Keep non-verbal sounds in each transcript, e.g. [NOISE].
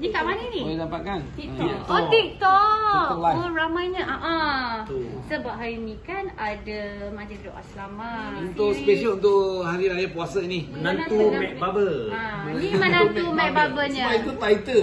Ni kat mana ni? Boleh dapatkan. TikTok. Ah, Oh TikTok. TikTok. Oh ramainya. Ah ah. Tu. Sebab hari ni kan ada majlis doa selamat. Untuk special untuk hari raya puasa ni. Menantu Mac Barber. Ah, ni menantu Mac Barbernya. Sebab itu title.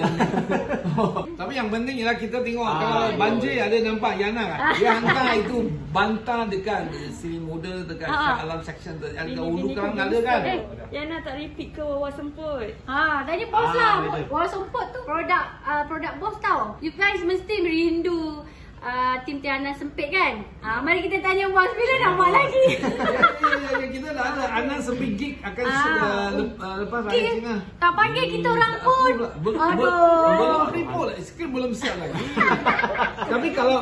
[LAUGHS] Tapi yang penting ialah kita tengok Ah, kalau banjir ada nampak Yana kan. Dia hantar itu bantah dekat sini muda dekat Ah, ah. alam section tu. Yang Bini- ulu kan ada kan. Eh, Yana tak repeat ke wawa semput? Ha, tanya bos Ah, lah. Walau semput tu produk uh, produk bos tau. You guys mesti merindu uh, tim Tiana sempit kan? Ha, mari kita tanya bos bila nak buat lagi. Ya, ya, ya, ya, kita dah ada Anan sepi gig akan Ah. lep, uh, lepas raya Gig, Cina. tak panggil kita orang pun. Aduh. belum, report lah. Sikit belum siap lagi. [LAUGHS] tapi kalau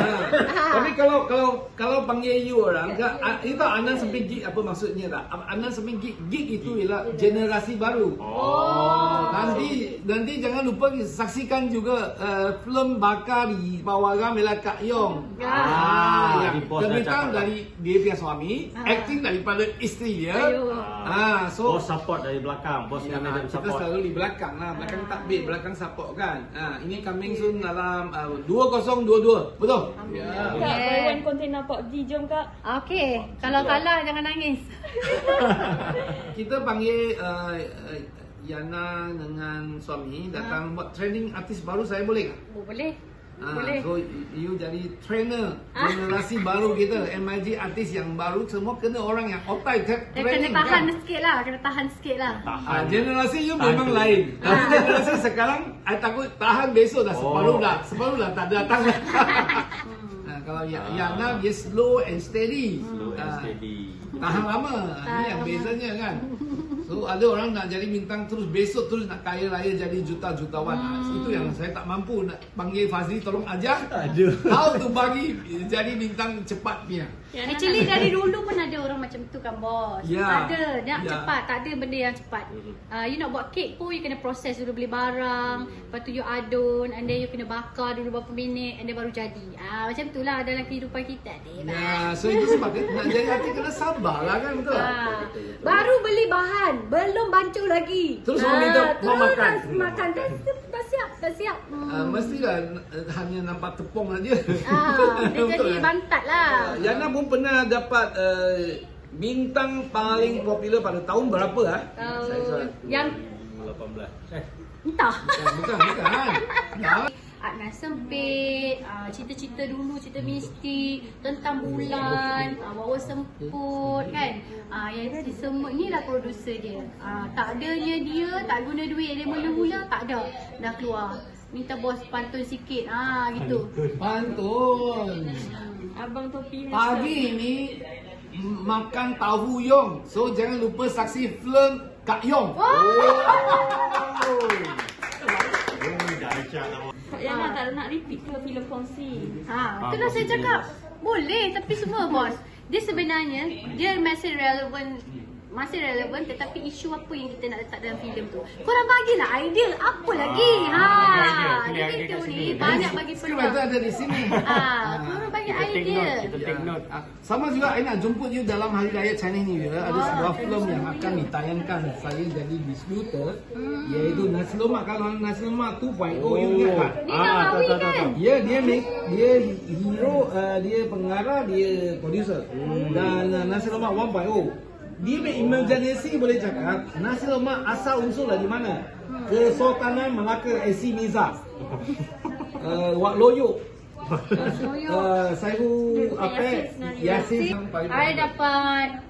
ha, [LAUGHS] tapi kalau kalau kalau panggil you orang, kan, ah, itu Anan sepi gig apa maksudnya tak? Anan sepi gig gig itu ialah generasi baru. Oh. Nanti nanti jangan lupa saksikan juga uh, film bakar di Pawagam ialah Kak Yong. Ya. Ah, yang terbitang cakap. dari dia punya suami, Ah. acting daripada isteri dia. Ayuh. Ah, so Bos support dari belakang. Bos Ya, kami ada kita support. selalu di belakang lah, belakang takbir, belakang support kan. Ha, ini coming soon dalam uh, 2022, betul? Ya. Kak, Yes. buy one container PUBG jom kak. Okey, kalau kalah jangan nangis. [LAUGHS] Kita panggil uh, uh, Yana dengan suami datang buat training artis baru saya boleh tak? Oh, boleh. Ah, boleh. so you jadi trainer generasi baru kita MIG artis yang baru semua kena orang yang otai tra- Dia kena training tahan kan? sikit lah, kena tahan sikit lah. Ah, generasi you Tahan memang tu. lain. Tapi generasi sekarang, I takut tahan besok dah separuh Oh. dah. Separuh dah tak datang. [LAUGHS] kalau yang Ah. yang nak dia slow and steady. Slow and Ah, steady. Tahan lama. Tahan Ini yang lama. bezanya kan. So ada orang nak jadi bintang terus besok terus nak kaya raya jadi juta-jutawan. Ah, Itu yang saya tak mampu nak panggil Fazli tolong ajar. Ada. How to bagi jadi bintang cepat punya. Yana Actually dari dulu pun ada orang macam tu kan bos. Ya. Ada, nak Ya. cepat, tak ada benda yang cepat. Uh, you nak buat kek pun you kena proses dulu beli barang, lepas tu you adun, and then you kena bakar dulu berapa minit and then baru jadi. Ah macam tu lah dalam kehidupan kita ni. Ya, so itu sebab nak jadi artis kena sabar lah kan betul. Ah, baru beli bahan, belum bancuh lagi. Terus orang minta Ah, mau terus makan. dah makan. Dah, dah siap, dah siap. Hmm. Uh, mestilah uh, hanya nampak tepung aja. Ah, dia [LAUGHS] jadi bantat lah. Uh, Yana pun pernah dapat uh, bintang paling popular pada tahun berapa ah? Uh, yang 18. Eh, entah. Bukan, bukan, bukan. [LAUGHS] Adnan Sempit, uh, cerita-cerita dulu, cerita mistik tentang bulan, uh, bawa semput kan. Uh, yang si semut ni lah producer dia. Uh, tak adanya dia, tak guna duit dia mula-mula, tak ada. Dah keluar. Minta bos pantun sikit. Ah gitu. Pantun. Abang topi Pagi ni makan tahu yong. So jangan lupa saksi film Kak Yong. oh, [LAUGHS] dahsyat lah. Yana tak nak repeat ke filem kongsi? Ha, Ah, itulah saya positif. cakap. Boleh tapi semua bos. Dia sebenarnya dia masih relevan masih relevan tetapi isu apa yang kita nak letak dalam filem tu. Korang bagilah idea apa lagi. Ha. idea, pilih Jadi tu ni banyak bagi peluang. itu ada di sini. Ha, [LAUGHS] korang bagi Kita take idea. note, kita take note. Ah, Sama juga I nak jemput you dalam hari raya Chinese New Year Ada Wah, sebuah thank film yang akan ditayangkan Saya jadi distributor Hmm. Iaitu Nasi Lemak Kalau Nasi Lemak 2.0 Oh. you ingat tak? Ni dah tahu, Mawi tahu, tahu, kan? Ya dia make dia hero uh, dia pengarah dia producer Hmm. dan uh, nasi lemak 1.0 dia make imaginasi boleh cakap nasi lemak asal unsur dari mana Hmm. Kesultanan Melaka AC Miza uh, [LAUGHS] Wak Loyok Loyok. uh, Saihu apa Yasin I dapat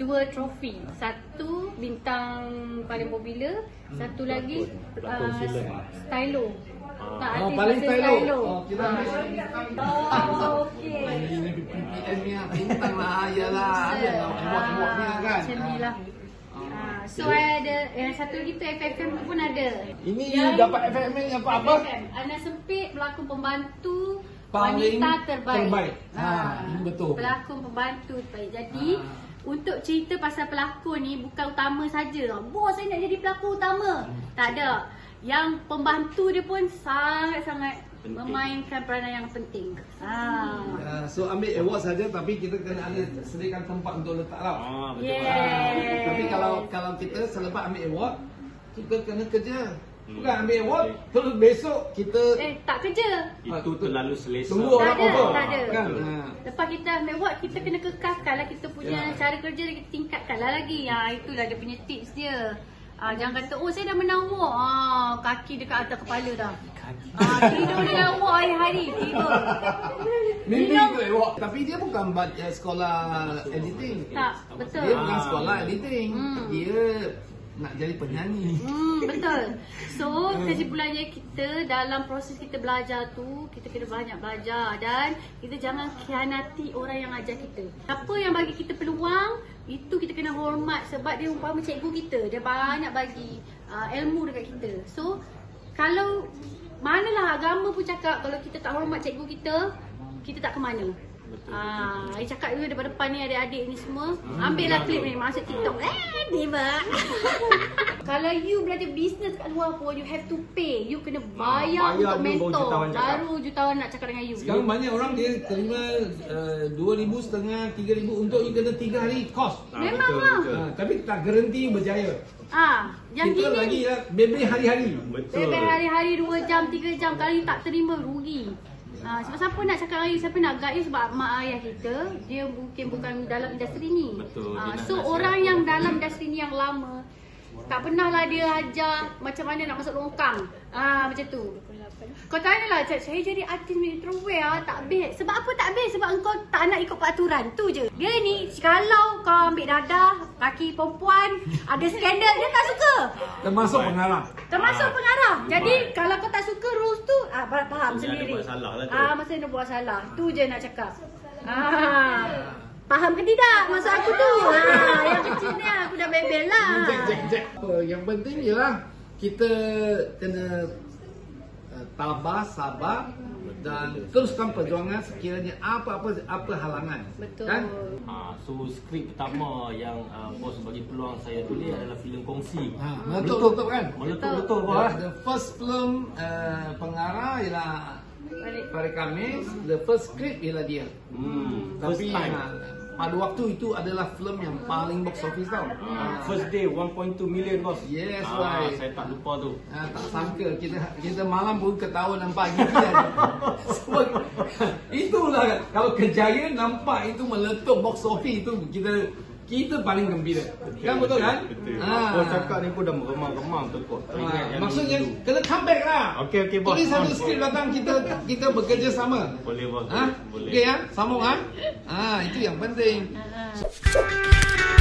dua trofi. Satu bintang paling popular, satu lagi uh, stylo. Tak, Oh, paling stylo. Oh, kita ambil Oh, okey. Ini PPM ni lah, bintang lah, ayalah, ada kan. Macam ni lah. Ah, So I ada Yang satu lagi tu FFM tu pun ada Ini you dapat FMM yang apa-apa? FFM Anak Sempit Pelakon pembantu Paling Wanita terbaik, terbaik. Ah, ini betul. Pelakon pembantu terbaik Jadi Ah. Untuk cerita pasal pelakon ni Bukan utama saja. Bos saya nak jadi pelakon utama Tak ada Yang pembantu dia pun Sangat-sangat Penting. Memainkan peranan yang penting ah. Uh, so ambil award saja tapi kita kena ada sediakan tempat untuk letak tau. Ah, betul. Yeah. Tapi kalau kalau kita selepas ambil award kita kena kerja Bukan ambil award terus besok kita Eh, tak kerja. Itu terlalu selesa. tunggu orang Tak ada, over. tak ada. Kan? Ha. Lepas kita ambil buat, kita kena kekalkan lah kita punya Ya. cara kerja kita tingkatkan lah lagi. Ha, itulah dia punya tips dia. Ha, jangan kata, oh saya dah menang walk. Ha, kaki dekat atas kepala dah. Ha, tidur dia walk hari-hari. Tidur. Mimpi Minum. tu award. Tapi dia bukan baca sekolah editing. Tak, betul. Dia bukan Ah. sekolah editing. Hmm. Dia nak jadi penyanyi. Hmm, betul. So, [LAUGHS] kesimpulannya kita dalam proses kita belajar tu, kita kena banyak belajar dan kita jangan khianati orang yang ajar kita. Apa yang bagi kita peluang, itu kita kena hormat sebab dia umpama cikgu kita. Dia banyak bagi uh, ilmu dekat kita. So, kalau manalah agama pun cakap kalau kita tak hormat cikgu kita, kita tak ke mana. Betul, Ah, I cakap dulu depan depan ni adik-adik ni semua. Ambil lah klip ni masuk TikTok. Eh, diva. [LAUGHS] Kalau you belajar business kat luar pun you have to pay. You kena bayar, Ah, bayar untuk dulu baru mentor. jutawan. Baru jutawan nak cakap dengan you. Sekarang banyak orang dia terima uh, 2,000 setengah, 3,000 untuk you kena 3 hari kos. Ah, Memang lah. Ha, tapi tak garanti berjaya. Ah, yang Kita gini lagi ya, bebe hari-hari. Betul. Bebe hari-hari 2 jam, 3 jam Kalau you tak terima, rugi Ha, sebab siapa nak cakap dengan you, siapa nak guide you sebab mak ayah kita Dia mungkin bukan dalam industri ni. Betul, ha, So orang yang dalam industri ni yang lama Tak pernah lah dia ajar macam mana nak masuk longkang. Ha, Macam tu Kau tanya lah, Cak, saya jadi artis metroware ah, tak best Sebab apa tak best? Sebab engkau tak nak ikut peraturan Tu je Dia ni, kalau kau ambil dadah, kaki perempuan Ada skandal, dia tak suka Termasuk pengarah. Termasuk Ah, pengarah. Jadi kalau kau tak suka rules tu, ah faham Maksudnya sendiri. buat salah lah tu. Ah masa dia buat salah. Tu je nak cakap. Ah. Faham ke tidak maksud aku tu? Ah, yang kecil ni aku dah bebel lah. Jack, Jack, Jack. Apa Yang penting ialah kita kena tabah, sabar dan teruskan perjuangan sekiranya apa-apa apa halangan. Betul. Kan? Ah, so skrip pertama yang uh, bos bagi peluang saya tulis adalah filem kongsi. Ha, meletup betul kan? Meletup Betul. betul bos. The, the first film uh, pengarah ialah Balik. Farid Kamis, the first script ialah dia. Hmm, first Tapi time. uh, pada waktu itu adalah film yang paling box office tau. Ah, first day 1.2 million bos. Yes, ah, right. Saya tak lupa tu. Ah, tak sangka kita kita malam pun ketawa nampak gigi kan. [LAUGHS] Sebab itulah kalau kejayaan nampak itu meletup box office itu kita kita paling gembira. kan betul kan? Betul. Ah. Bos cakap ni pun dah meremang-remang Ah, yang maksudnya dulu. kena comeback lah. Okey, okey, bos. Tulis satu On. skrip datang kita kita bekerja sama. Boleh bos. Ha? Boleh. Okey ya, sambung ah. Ah, itu yang penting. Ah.